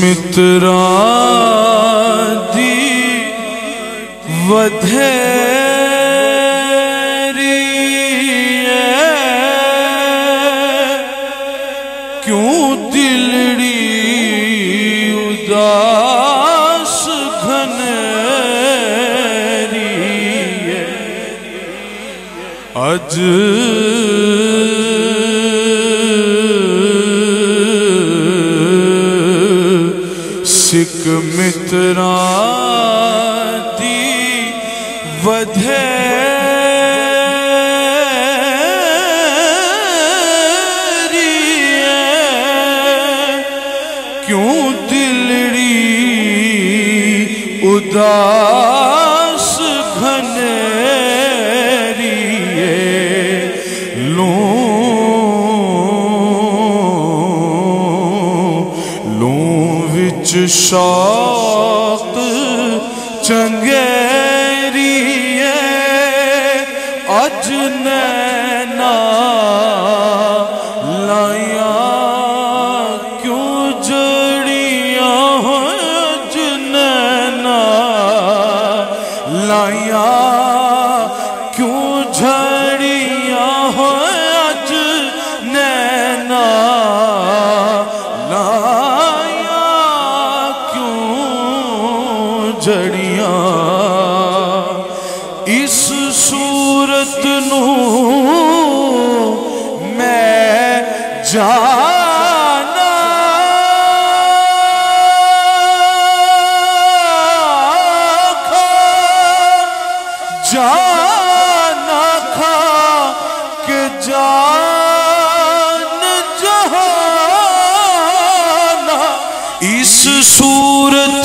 مترا دی ودھیری کیوں دلڑی اداس گھنری اج سک مترا ودھے to اس صورت نو میں جانا کھا جانا کھا کہ جان جہانا اس صورت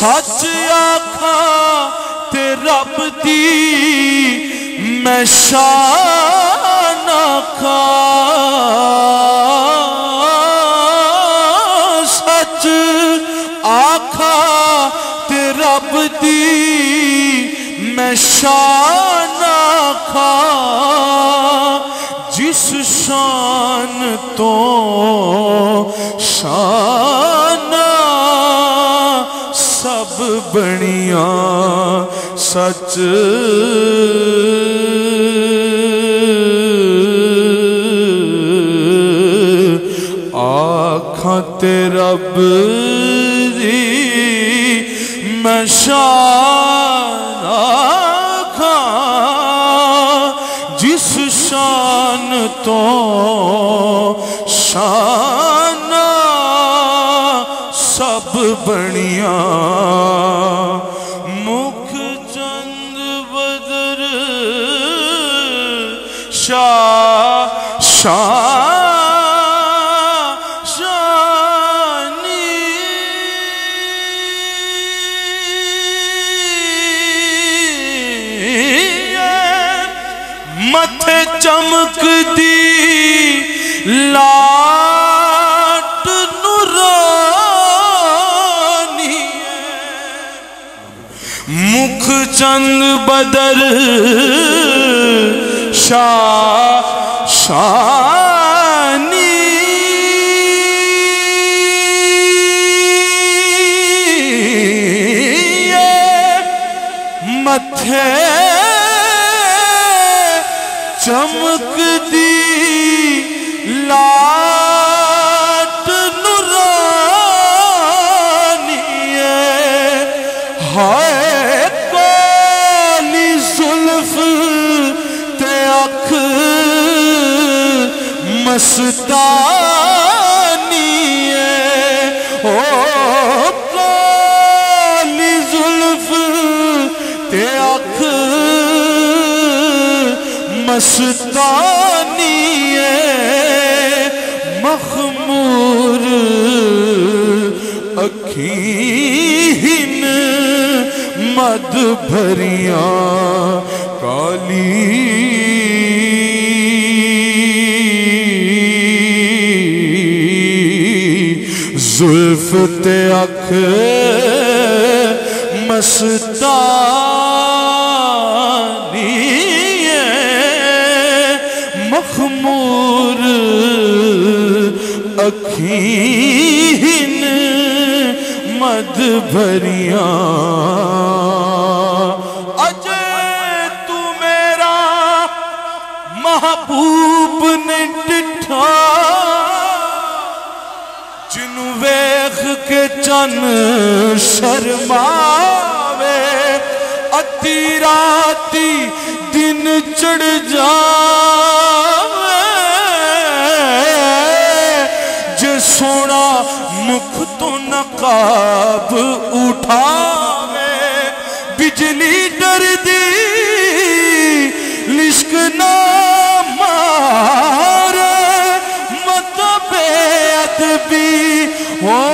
سچ آخا تے رب دی میں شان آخا سچ آخا تے رب دی میں شان آخا جس شان تو بنیاں سچ آنکھاں تے رب دی مشان آنکھاں جس شان تو شان بنیا۔ مکھ چند بدر شاہ شاہ مت چمک دی لا چند بدر شاہ شانی متھے چمک دی لات نورانی ہے۔ مستانی او کالی زلف تے اکھ مستانی مخمور اکھین مد بھریاں کالی زلف تے اکھ مستانی مخمور اکھین مد بھریاں۔ اجے تو میرا محبوب کے شرماوے۔ اتی راتی دن چڑ جاوے۔ جے سونا مکھ تو نقاب اٹھاوے۔ بجلی ڈر دی، لشک نہ مارے۔ مطلب مت بے ادبی ہو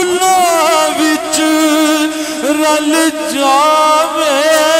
ਗੁਨਾਹ ਵਿੱਚ ਰਲ ਜਾਵੇ।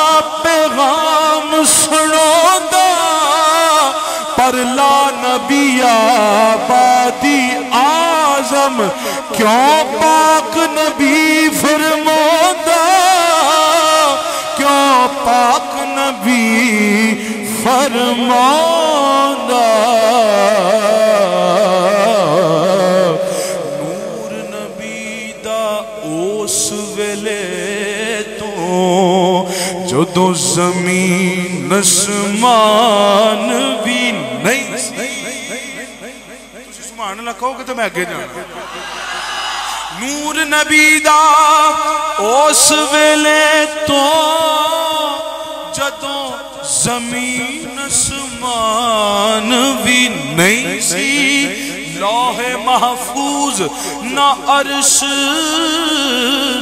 پیغام سنو دا پر لا نبی آبادی آزم کیوں پاک نبی فرمو دا کیوں پاک نبی فرمو جدو زمین اسمان بھی نہیں سبحان اللہ کہو کہ تو میں اگے جانا نور نبی دا اس ویلے تو جدو زمین اسمان بھی نہیں سی لوح محفوظ نہ عرش،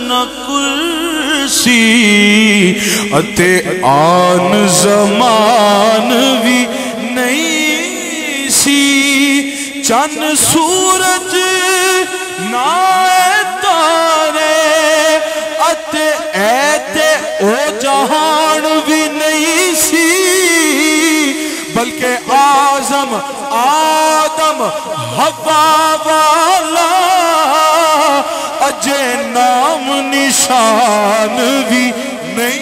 نہ کل۔ کرسی اتے آن زمان بھی نہیں سی۔ چن سورج تارے، اتے ایتے او جہان بھی نہیں سی۔ بلکہ آزم آدم، ہوا والا اجے نام نشان بھی نہیں۔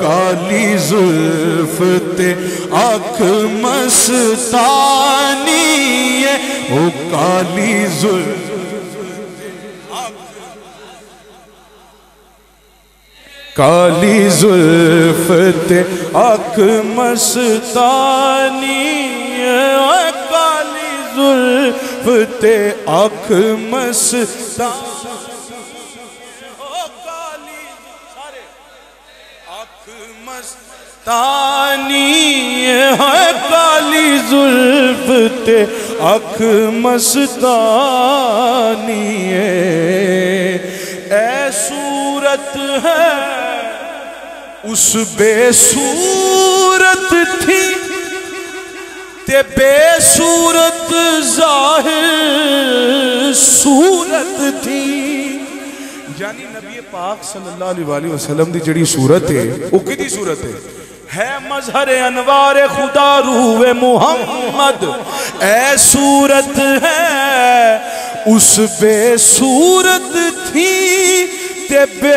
کالی زلف تے آنکھ مستانی ہے۔ او کالی زلف۔ کالی زلف تے مستانی کالی زلف تے مستانی کالی سارے مستانی ہے۔ کالی زلف تے اکھ مستانی ہے۔ اے صورت ہے۔ اس بے صورت تھی تے بے صورت ظاہر صورت تھی۔ یعنی نبی پاک صلی اللہ علیہ وآلہ وسلم دی جڑی صورت ہے، وہ کدی صورت ہے؟ ہے مظہر انوار خدا روح محمد۔ اے صورت ہے، اس بے صورت تھی تے بے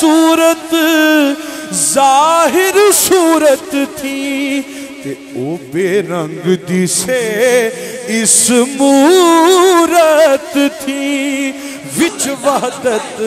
صورت، ظاہر صورت تھی۔ تے او بے رنگ دی سے اس مورت تھی۔ وچ وحدت۔